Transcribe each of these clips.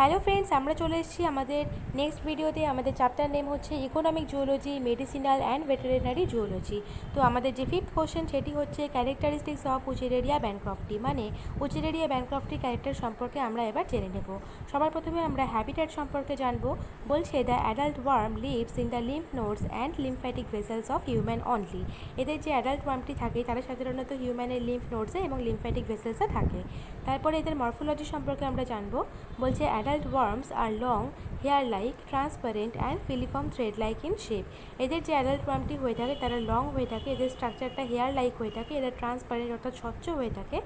Hello friends আমরা চলে এসেছি আমাদের নেক্সট ভিডিওতে আমাদের চ্যাপ্টার নেম হচ্ছে economic zoology medicinal and veterinary zoology তো আমাদের যে ফিফথ কোশ্চেন সেটি হচ্ছে ক্যারেক্টারিস্টিক্স অফ উচিরেরিয়া ব্যানক্রফটি মানে উচিরেরিয়া ব্যানক্রফটি ক্যারেক্টার সম্পর্কে আমরা এবার জেনে নেব। সবার প্রথমে আমরা হ্যাবিটেট সম্পর্কে জানব। বলছে the adult worm lives in the lymph nodes and lymphatic vessels of human only এদের যে অ্যাডাল্ট ওয়ার্মটি থাকে, তারা সাধারণত হিউম্যানের লিম্ফ নোডসে এবং লিম্ফ্যাটিক ভেসেলসে থাকে। তারপরে এদের মরফোলজি সম্পর্কে আমরা জানব। বলছে adult are long hair like transparent and filiform thread like in shape এদের যে অ্যাডাল্ট ওয়ার্মটি হয়ে থাকে, তারা লং হয়ে থাকে। এদের স্ট্রাকচারটা হেয়ার লাইক হয়ে থাকে এদের ট্রান্সপারেন্ট অর্থাৎ স্বচ্ছ হয়ে থাকে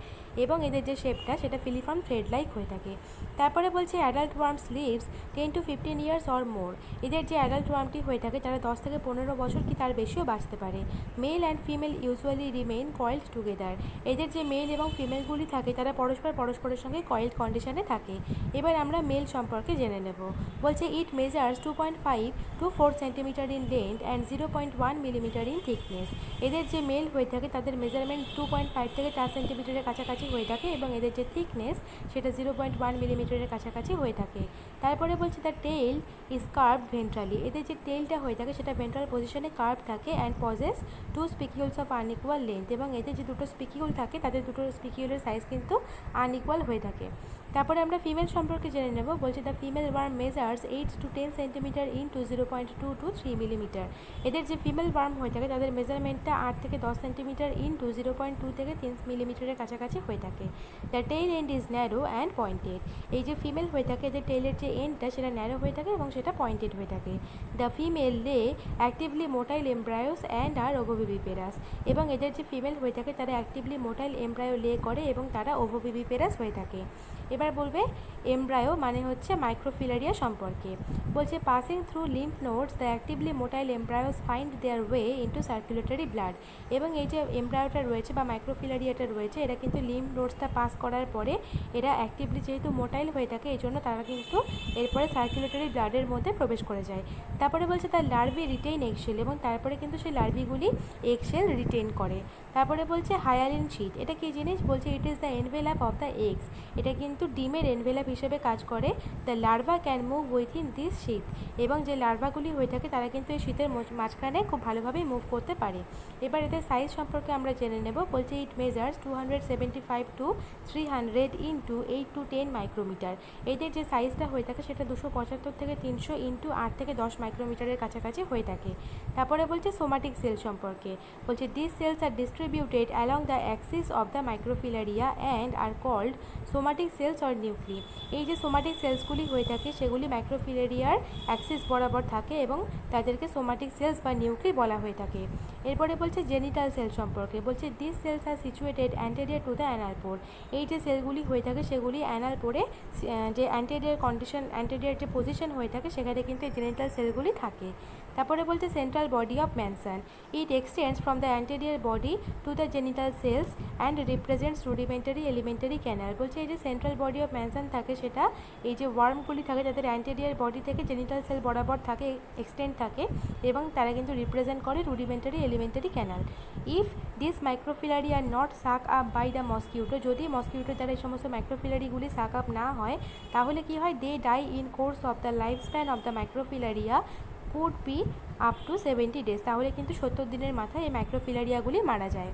এবং এদের যে শেপটা সেটা ফিলিফর্ম থ্রেড লাইক হয়ে থাকে। তারপরে বলছে adult worms lives ten to fifteen years or more এদের যে অ্যাডাল্ট ওয়ার্মটি হয়ে থাকে, তারা দশ থেকে পনেরো বছর কি তার বেশিও বাঁচতে পারে। Male and female usually remain coiled together এদের যে মেল এবং ফিমেলগুলি থাকে, তারা পরস্পর পরস্পরের সঙ্গে কয়েলড কন্ডিশনে থাকে। এবার আমরা মেল সম্পর্কে জেনে নেব। বলছে it measures two point five to four centimetre in length and zero point one millimetre in thickness এদের যে মেল হয়ে থাকে, তাদের মেজারমেন্ট টু পয়েন্ট ফাইভ থেকে চার সেন্টিমিটারের কাছাকাছি হয়ে থাকে এবং এদের যে থিকনেস সেটা জিরো পয়েন্ট ওয়ান মিলিমিটারের কাছাকাছি হয়ে থাকে। তারপরে বলছে the tail is curve ventrally এদের যে টেলটা হয়ে থাকে, সেটা ভেন্ট্রাল পজিশনে কার্ভ থাকে and possess two spicules of unequal length এবং এদের যে দুটো স্পিকিউল থাকে, তাদের দুটো স্পিকিউলের সাইজ কিন্তু আনইকুয়াল হয়ে থাকে। তারপরে আমরা ফিমেল সম্পর্কে জেনে নেব। বলছে the female worm measures eight to ten centimetre into zero point two to three millimetre এদের যে ফিমেল ওয়ার্ম হয়ে থাকে, তাদের মেজারমেন্টটা আট থেকে দশ centimetre into zero point two থেকে তিন মিলিমিটারের কাছাকাছি হয়ে থাকে। The tail end is narrow and pointed এই যে ফিমেল হয়ে থাকে এদের টেইলের যে এন্ডটা সেটা ন্যারো হয়ে থাকে এবং সেটা পয়েন্টেড হয়ে থাকে। The female lay actively motile embryos and are ovoviviparous এবং এদের যে ফিমেল হয়ে থাকে, তারা অ্যাক্টিভলি মোটাইল এমব্রায়ো লে করে এবং তারা ওভোবিবিপেরাস হয়ে থাকে। এবার বলবে এমব্রায়ো মানে হচ্ছে মাইক্রোফিলারিয়া সম্পর্কে। বলছে passing through lymph nodes the actively motile embryos find their way into circulatory blood এবং এই যে এমব্রায়োটা রয়েছে বা মাইক্রোফিলারিয়াটা রয়েছে, এরা কিন্তু লিম্ফ নোটসটা পাস করার পরে এরা অ্যাক্টিভলি যেহেতু মোটাইল হয়ে থাকে, এই জন্য তারা কিন্তু এরপরে সার্কুলেটরি ব্লাডের মধ্যে প্রবেশ করে যায়। তারপরে বলছে, তার লার্ভি রিটেইন এক্সেল এবং তারপরে কিন্তু সেই লার্ভিগুলি এক্সেল রিটেইন করে। তারপরে বলছে হায়ালিন শীত এটা কি জিনিস? বলছে it is the envelope of the eggs এটা কিন্তু ডিমের এনভেলাপ হিসেবে কাজ করে the larva can move within this sheath এবং যে লার্ভাগুলি হয়ে থাকে, তারা কিন্তু এই শীতের মাঝখানে খুব ভালোভাবেই মুভ করতে পারে। এবার এদের সাইজ সম্পর্কে আমরা জেনে নেব। বলছে it measures two hundred seventy five to three hundred into eight to ten micrometre এদের যে সাইজটা হয়ে থাকে, সেটা দুশো পঁচাত্তর থেকে তিনশো ইন্টু আট থেকে দশ মাইক্রোমিটারের কাছাকাছি হয়ে থাকে। তারপরে বলছে সোমাটিক সেল সম্পর্কে। বলছে this cells are distributed along the axis of the microfilaria and are called somatic cells or nuclei এই যে সোমাটিক সেলসগুলি হয়ে থাকে, সেগুলি মাইক্রোফিলেরিয়ার অ্যাক্সিস বরাবর থাকে এবং তাদেরকে সোমাটিক সেলস বা নিউক্লি বলা হয়ে থাকে। এরপরে বলছে জেনিটাল সেল সম্পর্কে। বলছে this cells are situated anterior to the anal pore এই যে সেলগুলি হয়ে থাকে, সেগুলি অ্যানাল পোরে যে অ্যান্টেরিয়ার কন্ডিশন অ্যান্টেরিয়ার যে পজিশন হয়ে থাকে, সেখানে কিন্তু এই জেনিটাল সেলগুলি থাকে। তারপরে বলছে central body of Manson it extends from the anterior body to the genital cells and represents rudimentary alimentary canal বলছে এই যে সেন্ট্রাল বডি অফ ম্যানসান থাকে, সেটা এই যে ওয়ার্মগুলি থাকে তাদের অ্যান্টেরিয়ার বডি থেকে জেনিটাল সেল বরাবর থাকে এক্সটেন্ড থাকে এবং তারা কিন্তু রিপ্রেজেন্ট করে rudimentary alimentary canal if this microfilariae are not suck up by the mosquito যদি মসকিউটো দ্বারা এই সমস্ত মাইক্রোফিলারিগুলি সাক আপ না হয়, তাহলে কি হয়? They die in course of the life span of the microfilaria could be up to seventy days তাহলে কিন্তু সত্তর দিনের মাথায় এই মাইক্রোফিলারিয়াগুলি মারা যায়।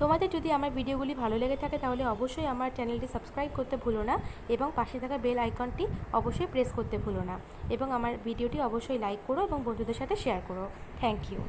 তোমাদের যদি আমার ভিডিওগুলি ভালো লেগে থাকে তাহলে অবশ্যই আমার চ্যানেলটি সাবস্ক্রাইব করতে ভুলো না এবং পাশে থাকা বেল আইকনটি অবশ্যই প্রেস করতে ভুলো না এবং আমার ভিডিওটি অবশ্যই লাইক করো এবং বন্ধুদের সাথে শেয়ার করো। Thank you.